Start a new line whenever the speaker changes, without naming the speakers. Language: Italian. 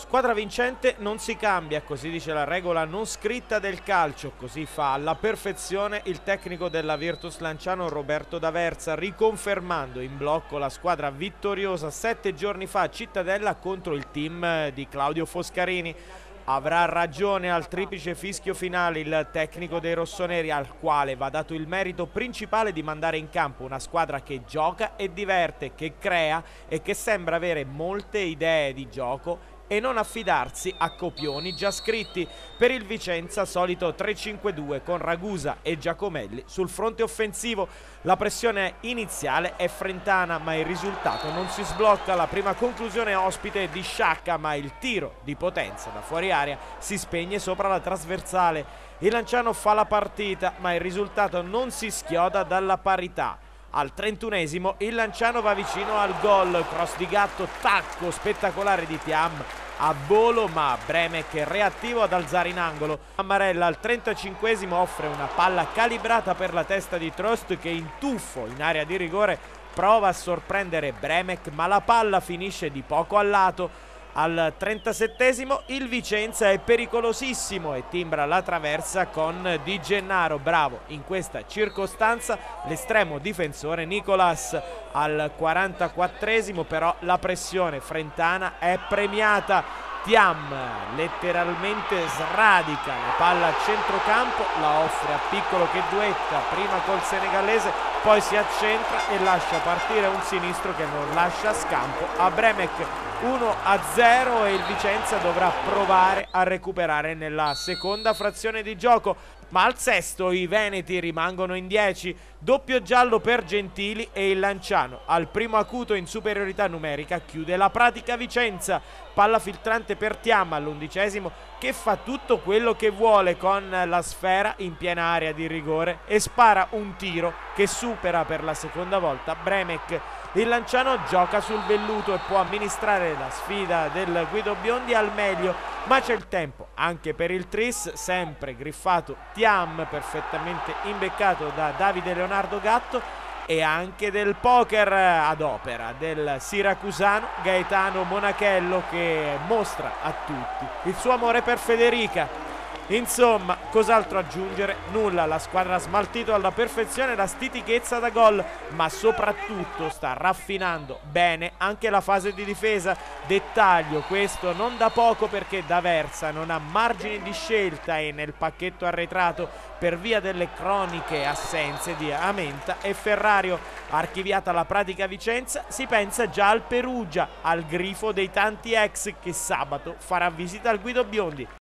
Squadra vincente non si cambia, così dice la regola non scritta del calcio, così fa alla perfezione il tecnico della Virtus Lanciano Roberto D'Aversa, riconfermando in blocco la squadra vittoriosa sette giorni fa a Cittadella contro il team di Claudio Foscarini. Avrà ragione al triplice fischio finale il tecnico dei rossoneri al quale va dato il merito principale di mandare in campo una squadra che gioca e diverte, che crea e che sembra avere molte idee di gioco e non affidarsi a copioni già scritti. Per il Vicenza solito 3-5-2 con Ragusa e Giacomelli sul fronte offensivo. La pressione iniziale è frentana ma il risultato non si sblocca. La prima conclusione ospite di Sciacca ma il tiro di potenza da fuori aria si spegne sopra la trasversale. Il Lanciano fa la partita ma il risultato non si schioda dalla parità. Al trentunesimo il Lanciano va vicino al gol, cross di gatto, tacco spettacolare di Tiam a volo ma Bremek è reattivo ad alzare in angolo. Amarella al 35esimo offre una palla calibrata per la testa di Trost che in tuffo in area di rigore prova a sorprendere Bremek ma la palla finisce di poco al lato al 37esimo il Vicenza è pericolosissimo e timbra la traversa con Di Gennaro, bravo in questa circostanza l'estremo difensore Nicolas. Al 44esimo però la pressione frentana è premiata. Tiam letteralmente sradica la palla a centrocampo, la offre a piccolo che duetta prima col senegalese, poi si accentra e lascia partire un sinistro che non lascia scampo a Bremek 1 a 0 e il Vicenza dovrà provare a recuperare nella seconda frazione di gioco. Ma al sesto i Veneti rimangono in 10 doppio giallo per Gentili e il Lanciano. Al primo acuto in superiorità numerica chiude la pratica Vicenza. Palla filtrante per Tiam all'undicesimo che fa tutto quello che vuole con la sfera in piena area di rigore e spara un tiro che supera per la seconda volta Bremek il Lanciano gioca sul velluto e può amministrare la sfida del Guido Biondi al meglio, ma c'è il tempo anche per il Tris, sempre griffato Tiam, perfettamente imbeccato da Davide Leonardo Gatto e anche del poker ad opera del siracusano Gaetano Monachello che mostra a tutti il suo amore per Federica Insomma, cos'altro aggiungere? Nulla, la squadra ha smaltito alla perfezione la stitichezza da gol, ma soprattutto sta raffinando bene anche la fase di difesa. Dettaglio, questo non da poco perché D'Aversa non ha margini di scelta e nel pacchetto arretrato per via delle croniche assenze di Amenta e Ferrario. Archiviata la pratica Vicenza, si pensa già al Perugia, al grifo dei tanti ex che sabato farà visita al Guido Biondi.